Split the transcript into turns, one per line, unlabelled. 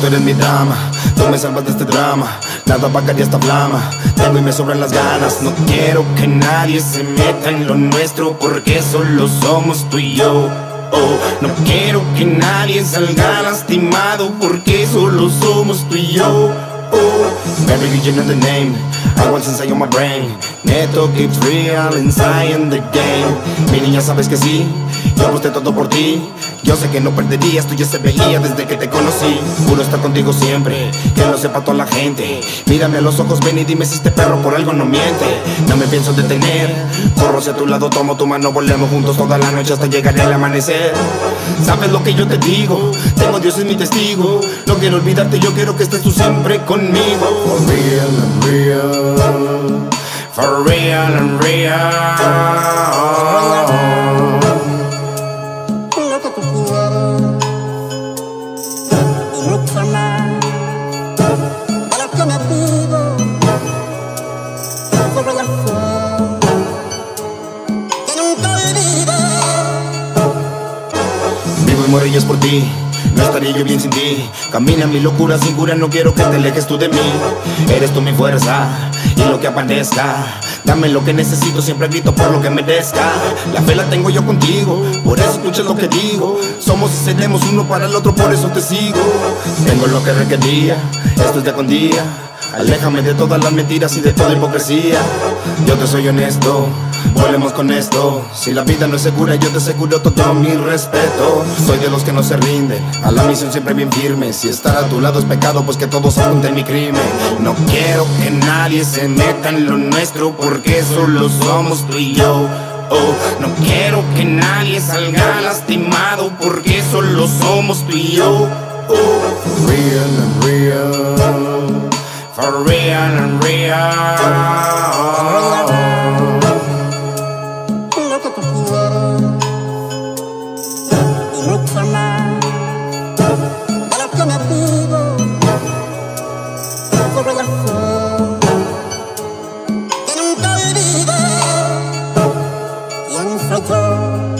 tú eres mi dama Tú me salvas de este drama. Nada apagaría esta flama Tengo y me sobran las ganas. No quiero que nadie se meta en lo nuestro Porque solo somos tú y yo. Oh, no quiero que nadie salga lastimado Porque solo somos tú y yo. Oh, Bad religion in the name. I want inside on my brain Neto keeps real inside in the game Niña sabes que sí. Yo aposté todo por ti. Yo sé que no perderías Tú ya se veía desde que te conocí. Puro estar contigo siempre Que lo sepa toda la gente. Mírame a los ojos ven y dime si este perro por algo no miente. No me pienso detener Corro hacia tu lado, tomo tu mano Volvemos juntos toda la noche hasta llegar el amanecer. Sabes lo que yo te digo Tengo Dios es mi testigo. No quiero olvidarte, yo quiero que estés tú siempre conmigo. For real and real. For real and real muero es por ti. No estaría yo bien sin ti. Camina mi locura sin cura No quiero que te alejes tú de mí. Eres tú mi fuerza Y lo que aparezca. Dame lo que necesito Siempre grito por lo que merezca. La fe la tengo yo contigo Por eso escucha lo que digo. Somos y seremos uno para el otro Por eso te sigo. Tengo lo que requería Esto es de con Aléjame de todas las mentiras y de toda hipocresía. Yo te soy honesto Volvemos con esto. Si la vida no es segura yo te aseguro todo mi respeto. Soy de los que no se rinden. A la misión siempre bien firme. Si estar a tu lado es pecado pues que todos apunten mi crimen. No quiero que nadie se meta en lo nuestro Porque solo somos tú y yo. Oh, no quiero que nadie salga lastimado Porque solo somos tú y yo. Oh, real and real. For real and real
走